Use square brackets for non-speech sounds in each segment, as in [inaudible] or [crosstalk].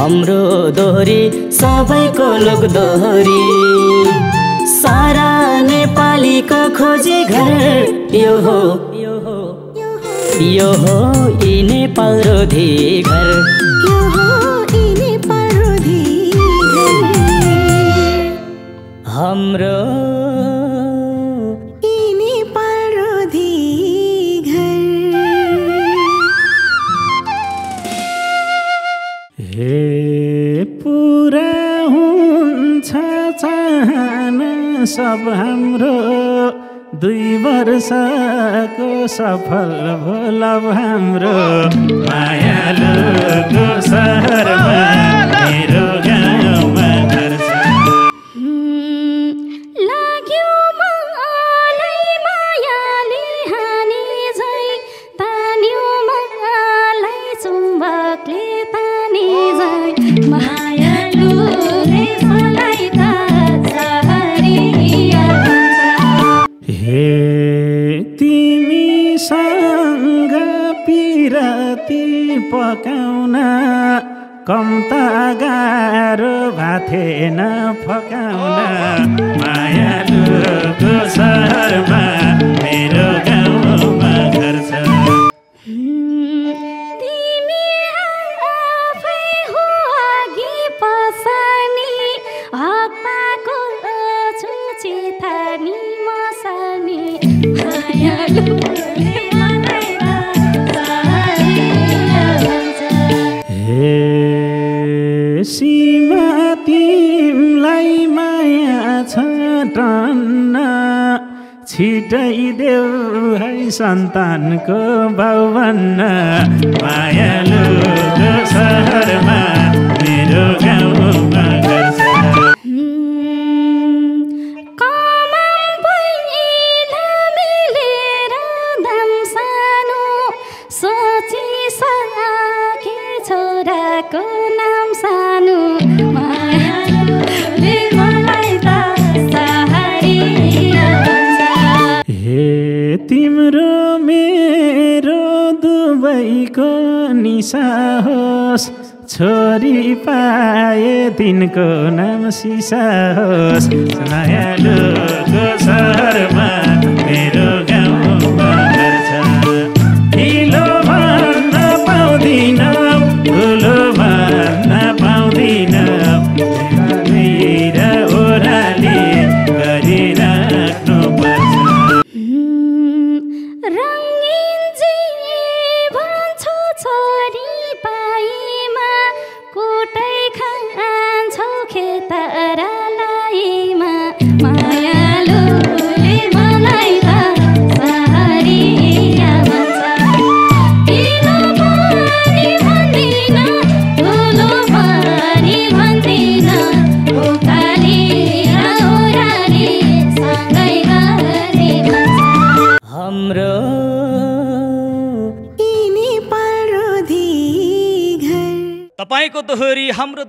हाम्रो दोहोरी सबैको लोक दोहोरी सारा नेपालीको खोजी घर यो हो। यो हो यो नेपाल रोधी घर। हाम्रो सब हाम्रो दुई वर्षको सफल भोलव हाम्रो। मायालुको सहरमा मेरो कम त गाह्रो भाथेन फकाउन मायालुको ตันเก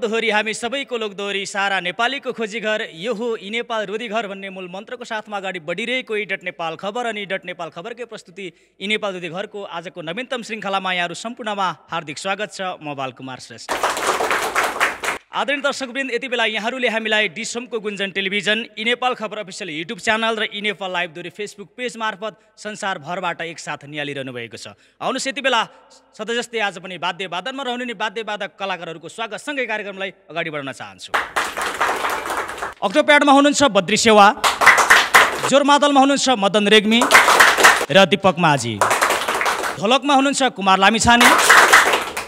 दोहोरी हामी सबैको लोक दोहोरी सारा नेपालीको खोजी घर यो हो यी नेपाल रोधी घर भन्ने मूल मन्त्रको साथमा अगाडि बढिरहेको यी डट नेपाल खबर अनि डट नेपाल खबरकै प्रस्तुति यी नेपाल रोधी घरको आजको नवीनतम श्रृङ्खलामा यहाँहरू सम्पूर्णमा हार्दिक स्वागत छ म बालकुमार श्रेष्ठ। आदरणीय दर्शकवृन्द यति बेला यहाँहरूले हामीलाई डिसमको गुन्जन टेलिभिजन इ नेपाल खबर अफिसियल युट्युब च्यानल र इ नेपाल लाइभ दोहोरी फेसबुक पेज मार्फत संसारभरबाट एकसाथ निहालिरहनु भएको छ। आउनुहोस् यति बेला सधैँ जस्तै आज पनि वाद्य वादनमा रहनु नि वाद्य वादक कलाकारहरूको स्वागतसँगै कार्यक्रमलाई अगाडि बढाउन चाहन्छु। अक्टोप्याडमा हुनुहुन्छ बद्री सेवा जोरमादलमा हुनुहुन्छ मदन रेग्मी र दिपक माझी। ढोलकमा हुनुहुन्छ कुमार लामिछाने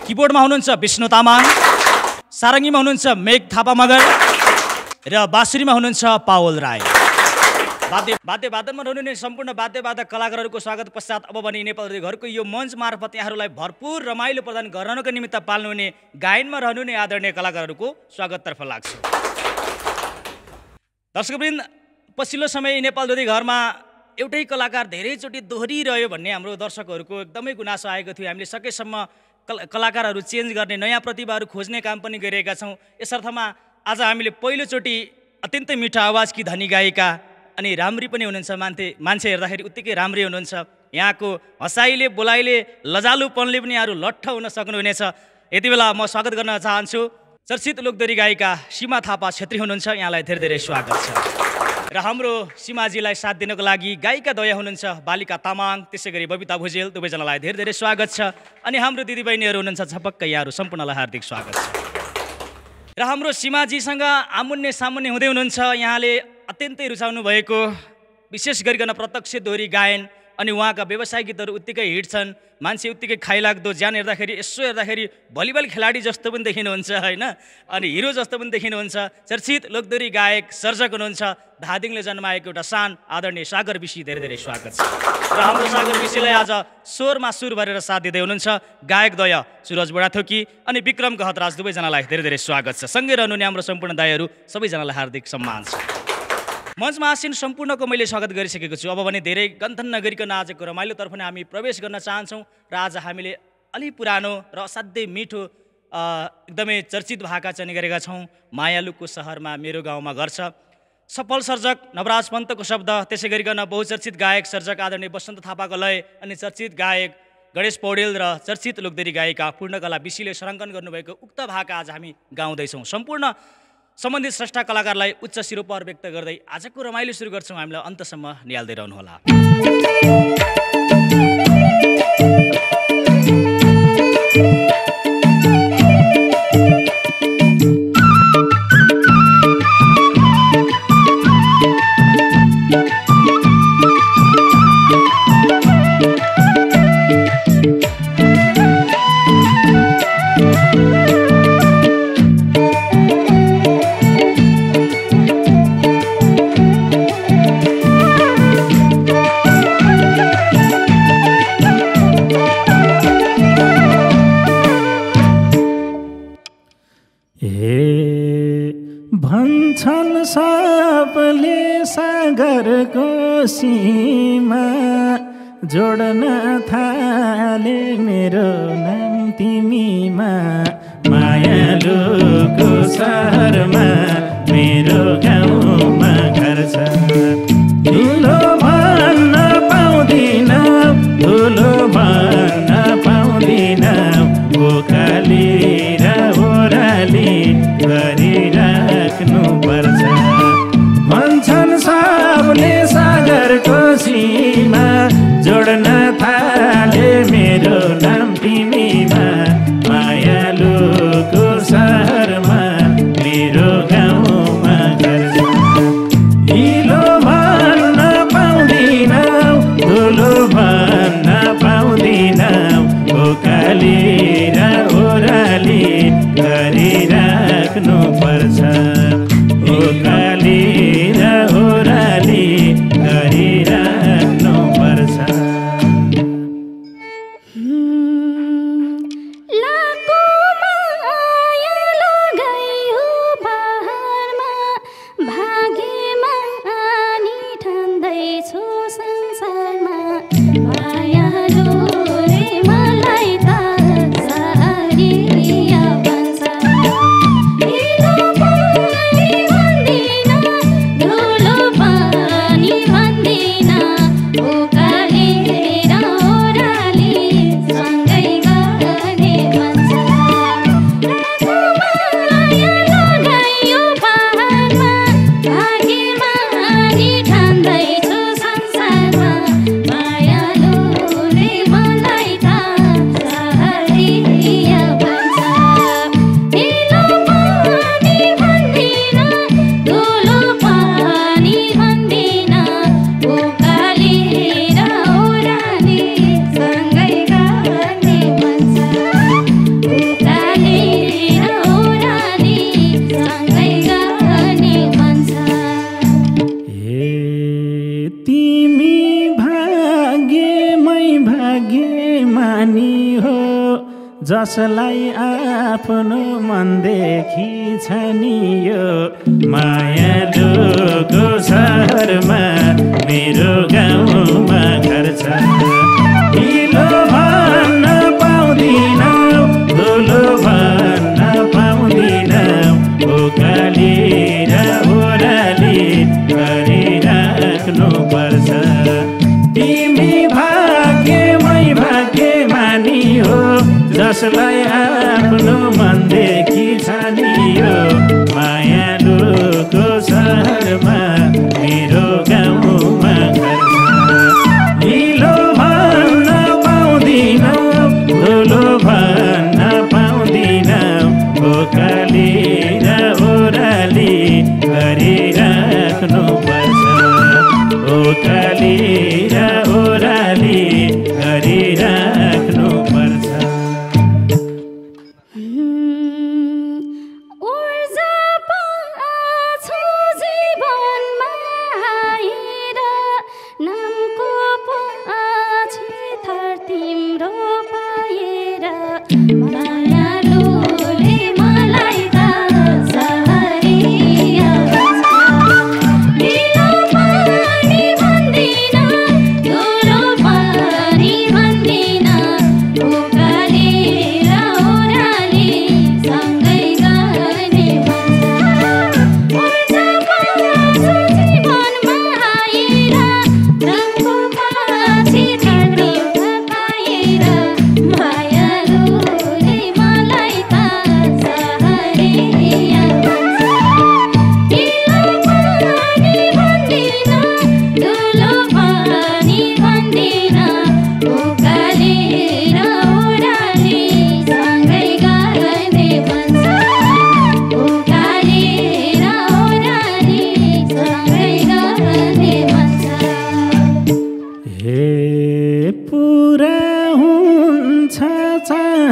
किबोर्डमा हुनुहुन्छ विष्णु तामाङ सारङ्गीमा हुनुहुन्छ मेघ थापा मगर र बाँसुरीमा हुनुहुन्छ पावल राई। वाद्य वाद्यवादनमा रहनुहुने सम्पूर्ण वाद्यवादक कलाकारहरूको स्वागत पश्चात अब भने नेपाल घरको यो मञ्च मार्फत यहाँहरूलाई भरपुर रमाइलो प्रदान गराउनको निमित्त पाल्नुहुने गायनमा रहनुहुने आदरणीय कलाकारहरूको स्वागततर्फ लाग्छु। दर्शकवृन्द पछिल्लो समय नेपाल दोधी घरमा एउटै कलाकार धेरैचोटि दोहोरिरह्यो भन्ने हाम्रो दर्शकहरूको एकदमै गुनासो आएको थियो। हामीले सकेसम्म कल कलाकारहरू चेन्ज गर्ने नयाँ प्रतिभाहरू खोज्ने काम पनि गरिरहेका छौँ। यसर्थमा आज हामीले पहिलोचोटि अत्यन्तै मिठो आवाजकी धनी गायिका अनि राम्री पनि हुनुहुन्छ मान्छे मान्छे हेर्दाखेरि उत्तिकै राम्री हुनुहुन्छ। यहाँको हँसाइले बोलाइले लजालुपनले पनि यहाँहरू लट्ठ हुन सक्नुहुनेछ। यति बेला म स्वागत गर्न चाहन्छु। चर्चित लोकदोरी गायिका सीमा थापा छेत्री हुनुहुन्छ। यहाँलाई धेरै धेरै स्वागत छ। र हाम्रो सीमाजीलाई साथ दिनको लागि गायिका दया हुनुहुन्छ बालिका तामाङ त्यसै गरी बबिता भुजेल दुवैजनालाई धेरै धेरै स्वागत छ। अनि हाम्रो दिदीबहिनीहरू हुनुहुन्छ झपक्क यहाँहरू सम्पूर्णलाई हार्दिक स्वागत छ। र हाम्रो सीमाजीसँग आमुन्ने सामुन्ने हुँदै हुनुहुन्छ यहाँले अत्यन्तै रुचाउनु भएको विशेष गरिकन प्रत्यक्ष दोहोरी गायन अनि उहाँका व्यवसाय गीतहरू उत्तिकै हिट छन्। मान्छे उत्तिकै खाइलाग्दो ज्यान हेर्दाखेरि यसो हेर्दाखेरि भलिबल खेलाडी जस्तो पनि देखिनुहुन्छ होइन? अनि हिरो जस्तो पनि देखिनुहुन्छ। चर्चित लोकदोरी गायक सर्जक हुनुहुन्छ। धादिङले जन्माएको एउटा सान आदरणीय सागर विषी धेरै धेरै स्वागत छ। र हाम्रो सागर विषीलाई आज स्वरमा सुर भरेर साथ दिँदै हुनुहुन्छ गायक दय सुरज बुढाथोकी अनि विक्रम गहतराज दुवैजनालाई धेरै धेरै स्वागत छ। सँगै रहनुहुने हाम्रो सम्पूर्ण दाईहरू सबैजनालाई हार्दिक सम्मान छ। मञ्चमा आसीन सम्पूर्णको मैले स्वागत गरिसकेको छु। अब भने धेरै गन्थन नगरिकन आजको रमाइलोतर्फ नै हामी प्रवेश गर्न चाहन्छौँ। र आज हामीले अलि पुरानो र असाध्यै मिठो एकदमै चर्चित भाका चाहिँ गरेका छौँ। मायालुको सहरमा मेरो गाउँमा घर छ। सफल सर्जक नवराज पन्तको शब्द त्यसै गरिकन बहुचर्चित गायक सर्जक आदरणीय वसन्त थापाको लय अनि चर्चित गायक गणेश पौडेल र चर्चित लोकदेरी गायिका पूर्णकला विशीले सङ्कलन गर्नुभएको उक्त भाका आज हामी गाउँदैछौँ। सम्पूर्ण सम्बन्धित स्रष्टा कलाकारलाई उच्च शिरोपहार व्यक्त गर्दै आजको रमाइलो सुरु गर्छौँ। हामीलाई अन्तसम्म निहाल्दै रहनुहोला। सबले सागरको सीमा जोड्न थाले मेरो नाम तिमीमा। मायालुको सला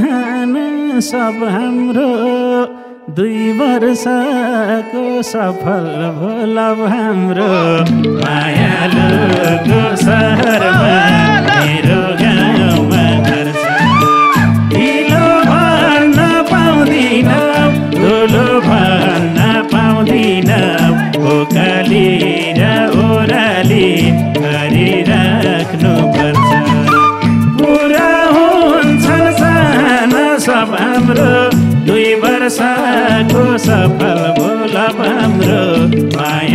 बिहान सब हाम्रो दुई वर्षको सफल भोलब हाम्रो। मायालुको सहरमा मेरो वर्षाको सफल भोला हाम्रो माया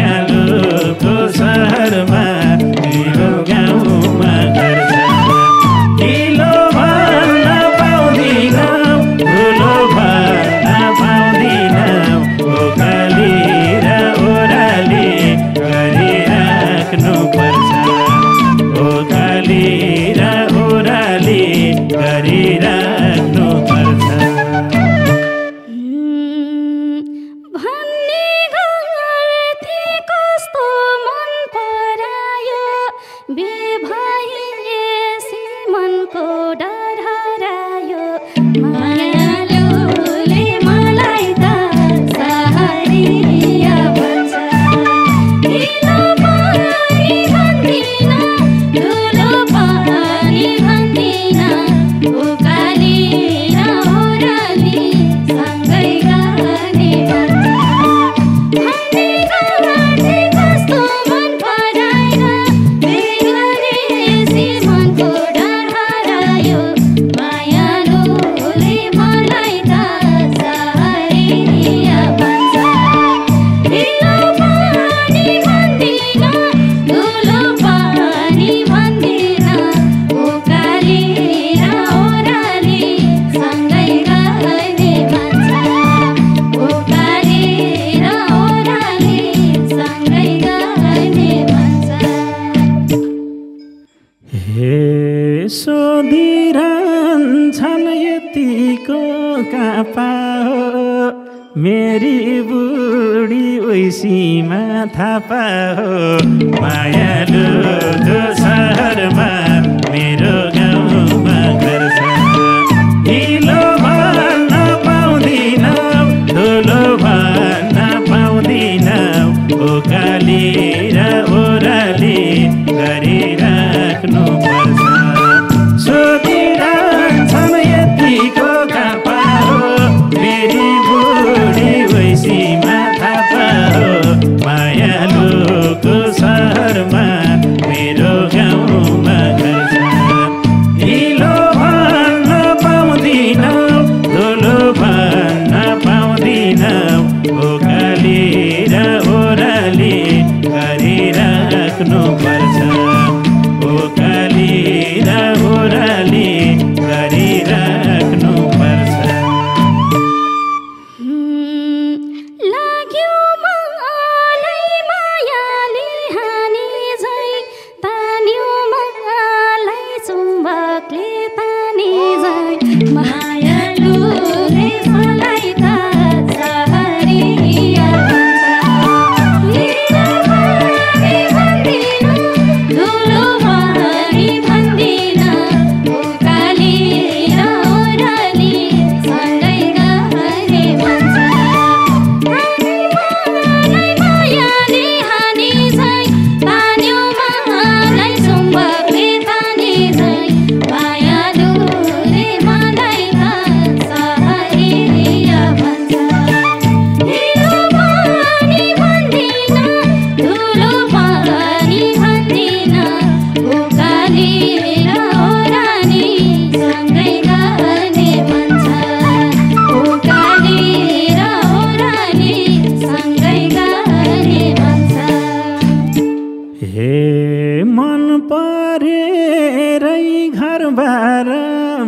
बार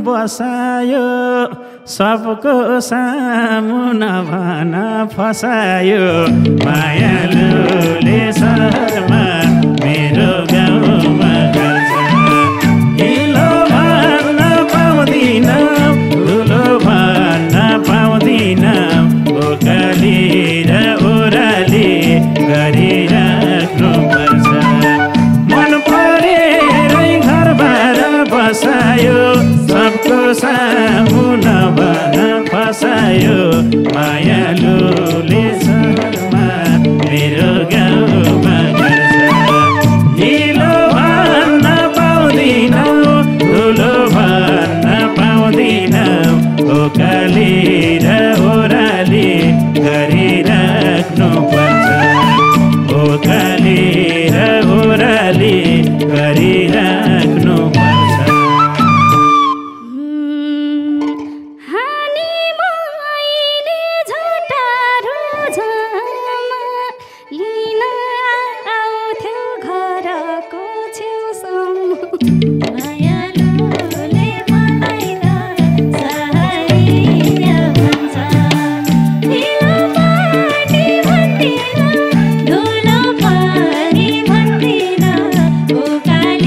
बसायो सबको सामु नभन फसायो। मायालुले शर्मा सामुन बन फसायो मायालु।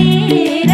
đi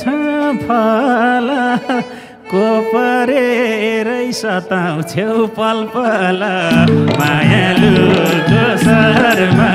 छ फल। कोपरेरै सताउँछौ पल पल मायालु दोसरमा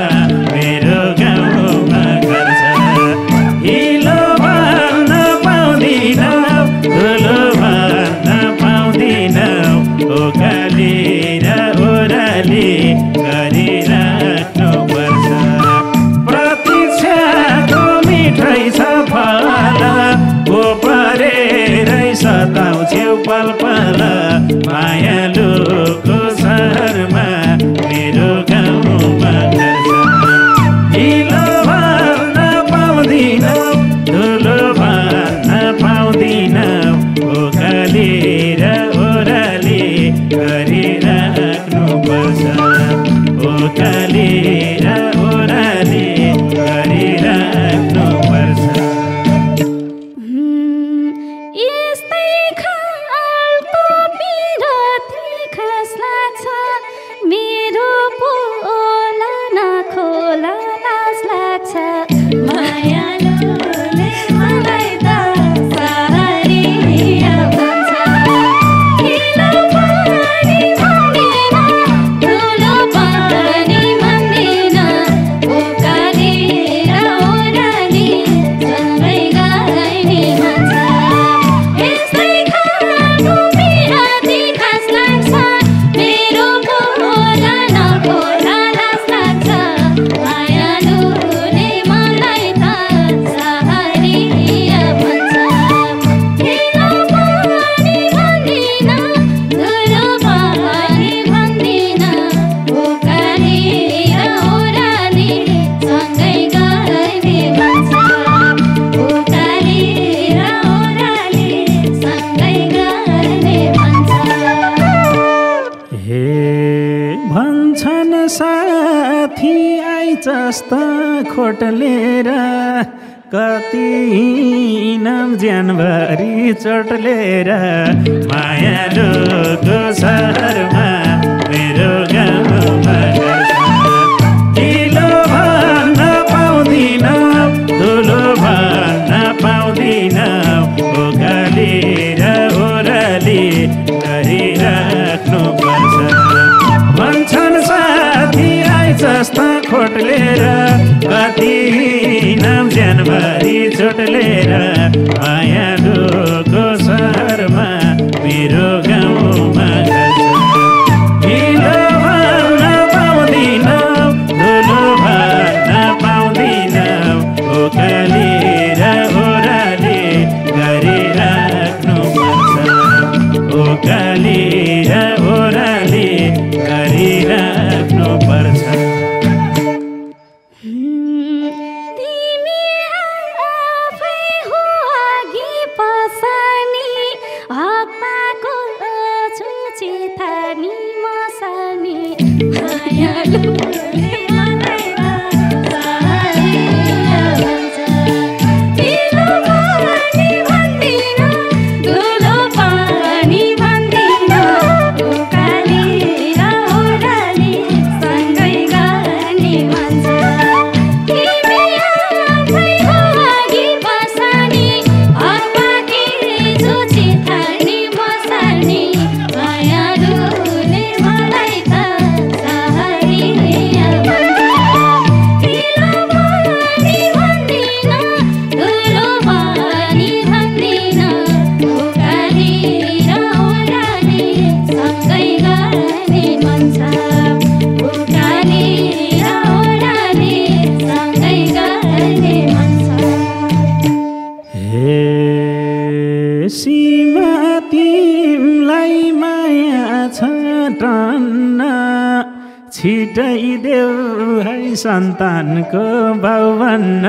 भन्न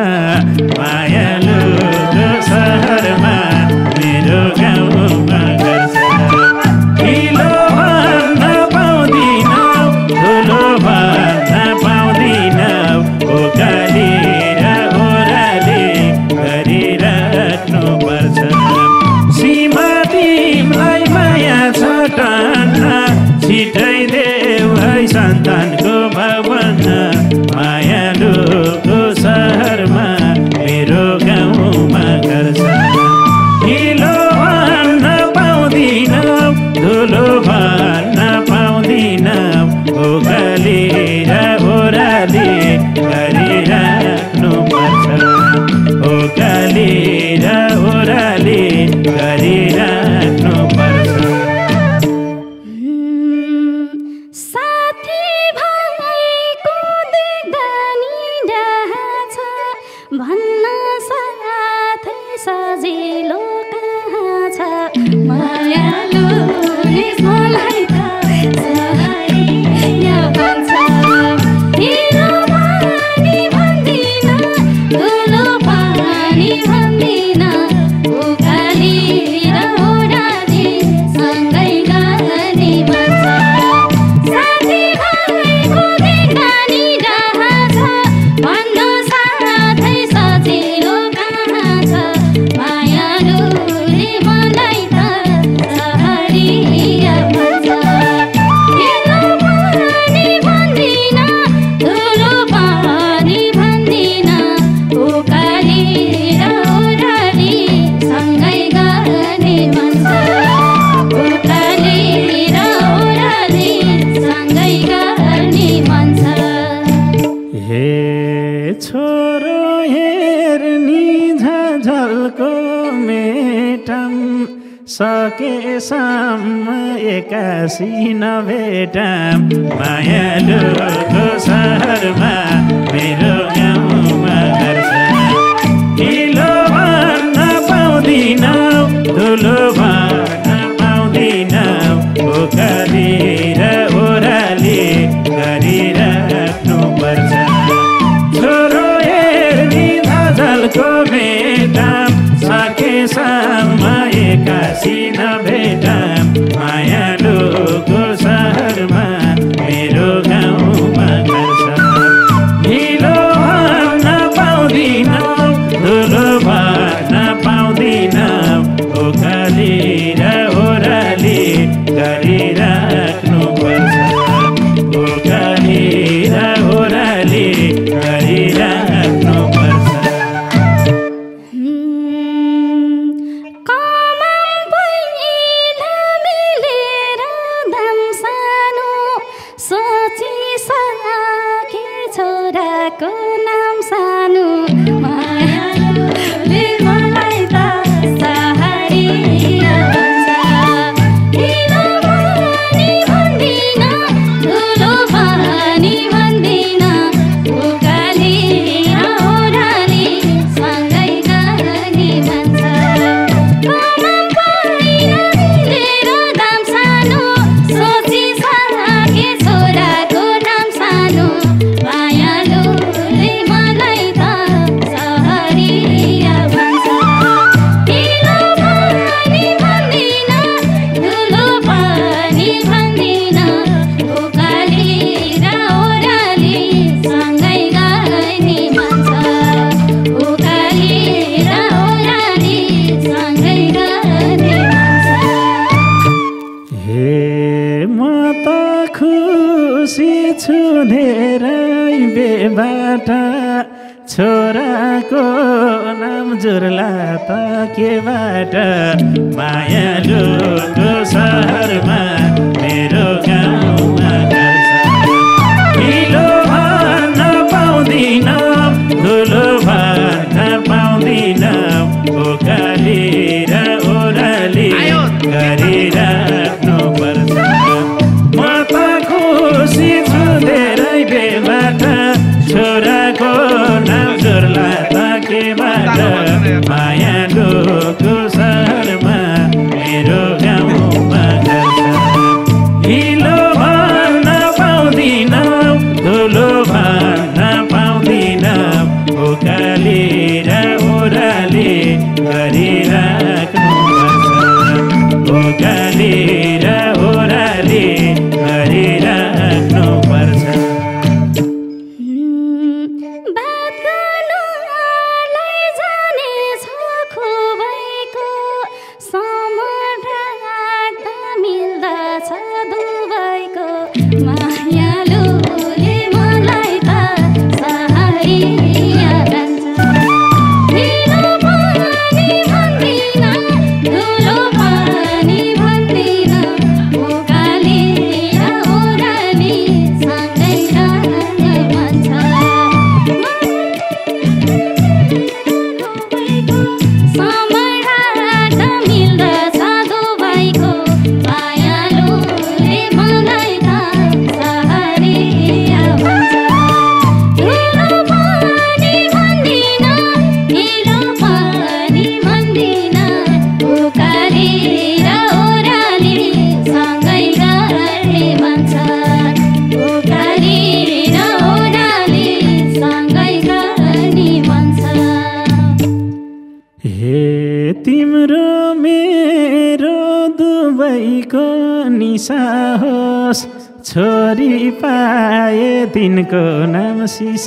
मायालुको सहरमा मेरो गाउँमा। கேட்டேன் sis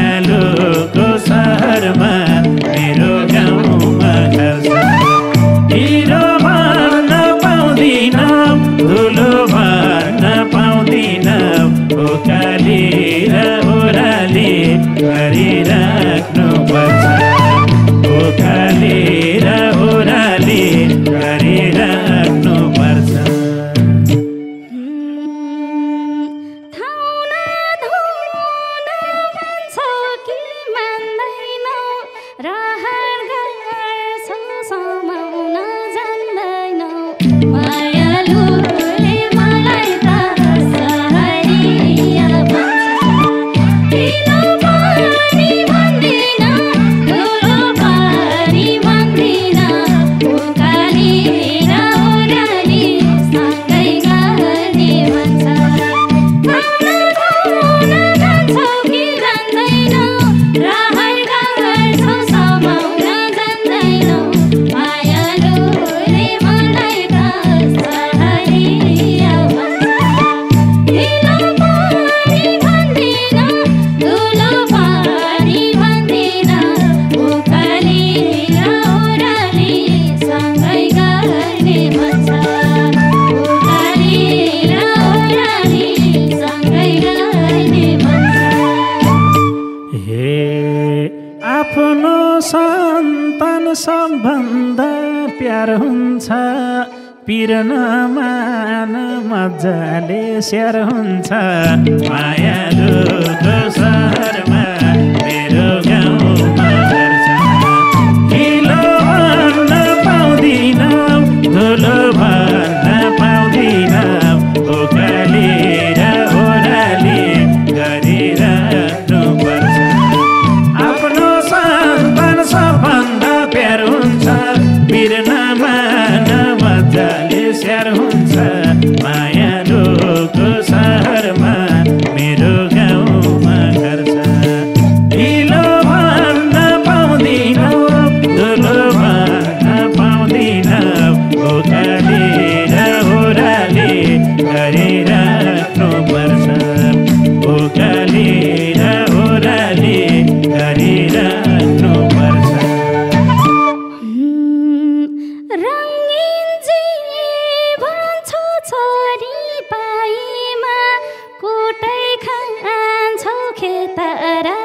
पिर्नमा मजाले स्याहार हुन्छ। माया सहरमा けたら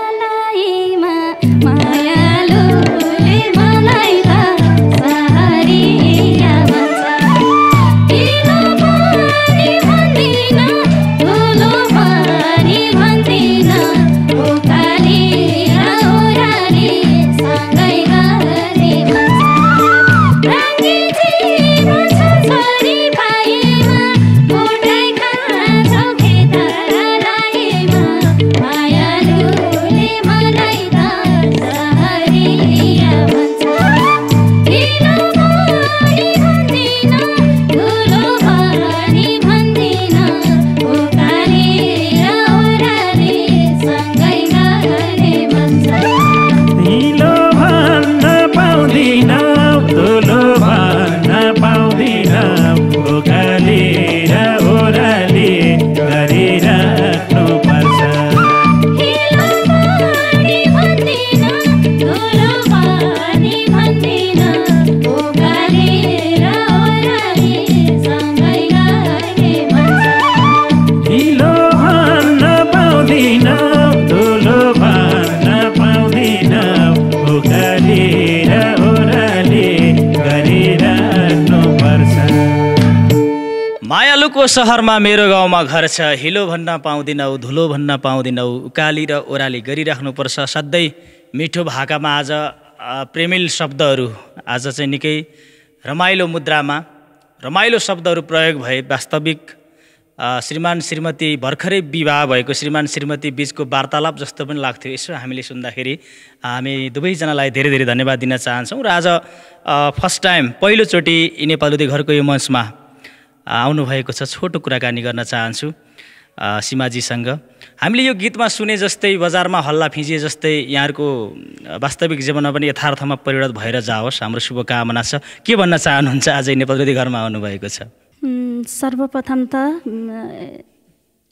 सहरमा मेरो गाउँमा घर छ हिलो भन्न पाउँदिनौ धुलो भन्न पाउँदिनौ उकाली र ओह्राली गरिराख्नुपर्छ। सधैँ मिठो भाकामा आज प्रेमिल शब्दहरू। आज चाहिँ निकै रमाइलो मुद्रामा रमाइलो शब्दहरू प्रयोग भए वास्तविक श्रीमान श्रीमती भर्खरै विवाह भएको श्रीमान श्रीमती बिचको वार्तालाप जस्तो पनि लाग्थ्यो। यसो हामीले सुन्दाखेरि हामी दुवैजनालाई धेरै धेरै धन्यवाद दिन चाहन्छौँ। र आज फर्स्ट टाइम पहिलोचोटि नेपाली घरको यो मञ्चमा आउनुभएको छ छोटो कुराकानी गर्न चाहन्छु सीमाजीसँग। हामीले यो गीतमा सुने जस्तै बजारमा हल्ला फिजिए जस्तै यहाँहरूको वास्तविक जीवनमा पनि यथार्थमा परिणत भएर जाओस्। हाम्रो शुभकामना छ। के भन्न चाहनुहुन्छ? आज नेपाली घरमा आउनुभएको छ। सर्वप्रथम त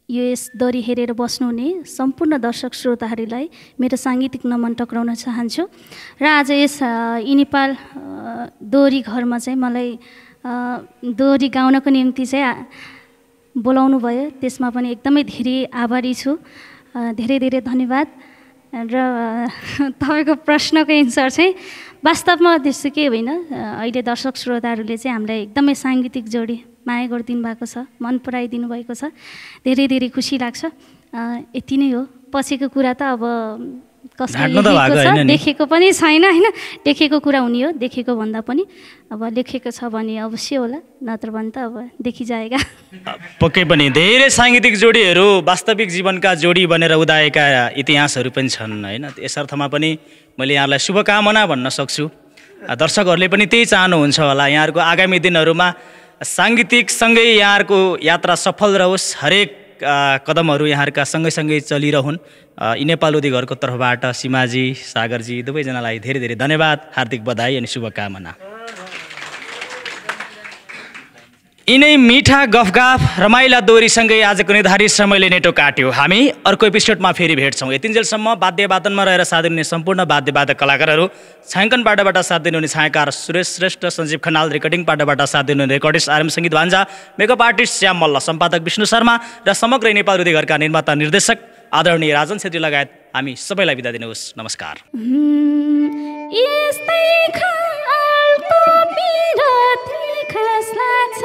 यो यस दरी हेरेर बस्नुहुने सम्पूर्ण दर्शक श्रोताहरूलाई मेरो साङ्गीतिक नमन टक्राउन चाहन्छु। र आज यस यी नेपाल अ, दोहोरी घरमा चाहिँ मलाई दोहोरी गाउनको निम्ति चाहिँ बोलाउनु भयो। त्यसमा पनि एकदमै धेरै आभारी छु। धेरै धेरै धन्यवाद। र [laughs] तपाईँको प्रश्नको एन्सर चाहिँ वास्तवमा त्यस्तो केही होइन। अहिले दर्शक श्रोताहरूले चाहिँ हामीलाई एकदमै साङ्गीतिक जोडी माया गरिदिनु भएको छ मन पराइदिनु भएको छ। धेरै धेरै खुसी लाग्छ। यति नै हो। पछिको कुरा त अब कसले लेखेको छ। देखेको पनि छैन होइन? देखेको कुरा हुने हो देखेको भन्दा पनि। अब लेखेको छ भने अवश्य होला नत्र भने त अब देखिजाएगा। पक्कै पनि धेरै साङ्गीतिक जोडीहरू वास्तविक जीवनका जोडी बनेर उदाएका इतिहासहरू पनि छन् होइन? यस अर्थमा पनि मैले यहाँलाई शुभकामना भन्न सक्छु। दर्शकहरूले पनि त्यही चाहनुहुन्छ होला यहाँहरूको आगामी दिनहरूमा साङ्गीतिकसँगै यहाँहरूको यात्रा सफल रहोस् हरेक कदमहरू यहाँहरूका सँगैसँगै चलिरहन्। नेपाल घरको तर्फबाट सीमाजी सागरजी दुवैजनालाई धेरै धेरै धन्यवाद हार्दिक बधाई अनि शुभकामना। यिनै मिठा गफगाफ रमाइला दोहोरीसँगै आजको निर्धारित समयले नेटो काट्यो। हामी अर्को एपिसोडमा फेरि भेट्छौँ। यतिन्जेलसम्म वाद्यवादनमा रहेर साथ दिनुहुने सम्पूर्ण वाद्यवादक कलाकारहरू छायाङ्कन पाटाबाट साथ दिनुहुने छायाकार सुरेश श्रेष्ठ सञ्जीव खनाल रेकर्डिङ पाटाबाट साथ दिनुहुने रेकर्डिस्ट आरएम सङ्गीत भान्जा मेकअप आर्टिस्ट श्याम मल्ल सम्पादक विष्णु शर्मा र समग्र नेपाल हृदय घरका निर्माता निर्देशक आदरणीय राजन छेत्री लगायत हामी सबैलाई बिदा दिनुहोस्। नमस्कार। यस्तै खालको पिरती खास लाग्छ।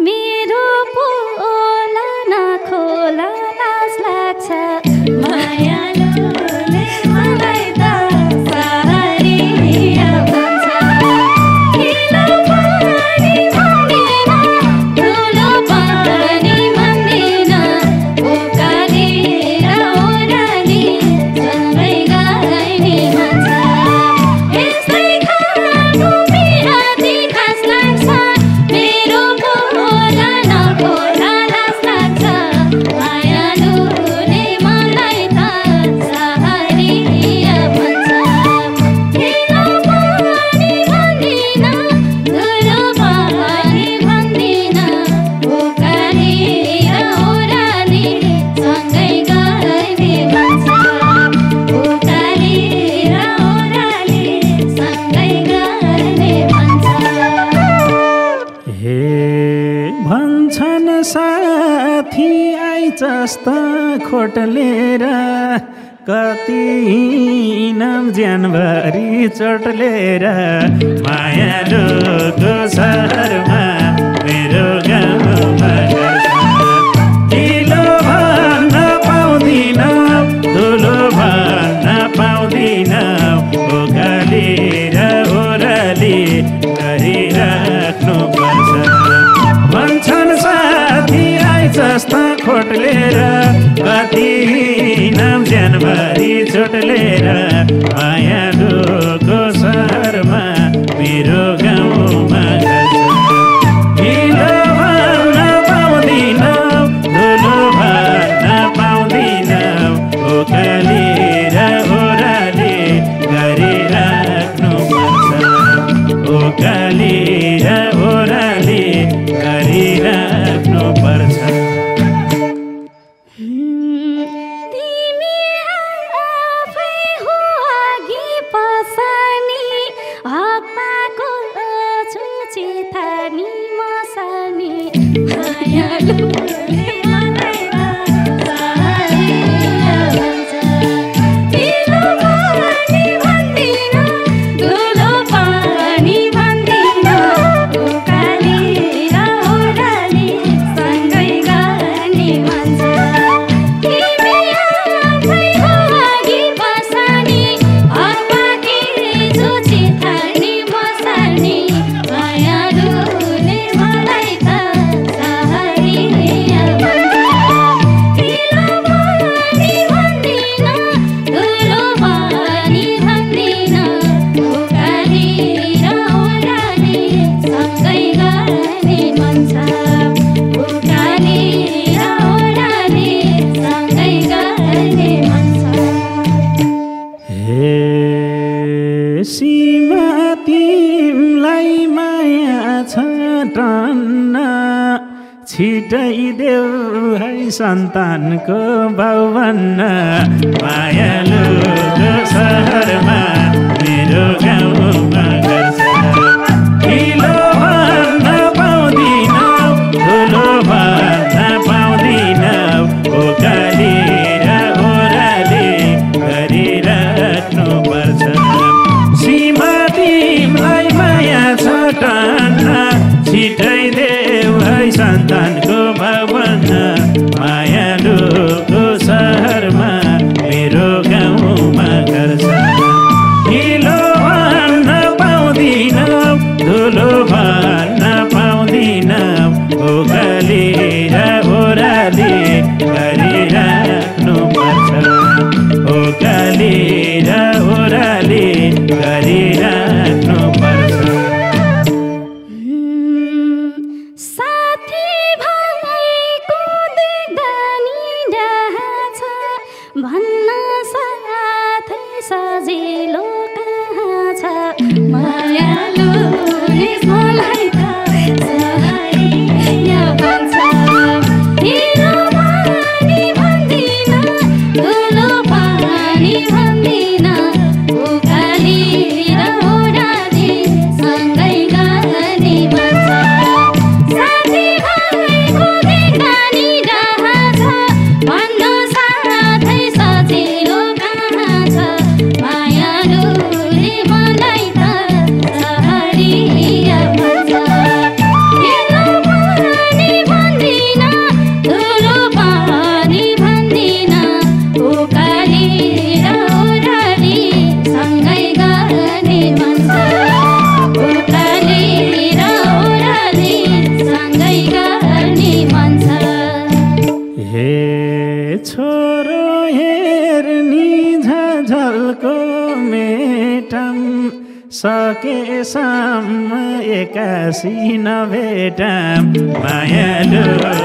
मेरो पोला नखोला लाज लाग्छ। मायालुले ചുടലേര सन्तानको बाउ एक्कासी नभेटम मायालुको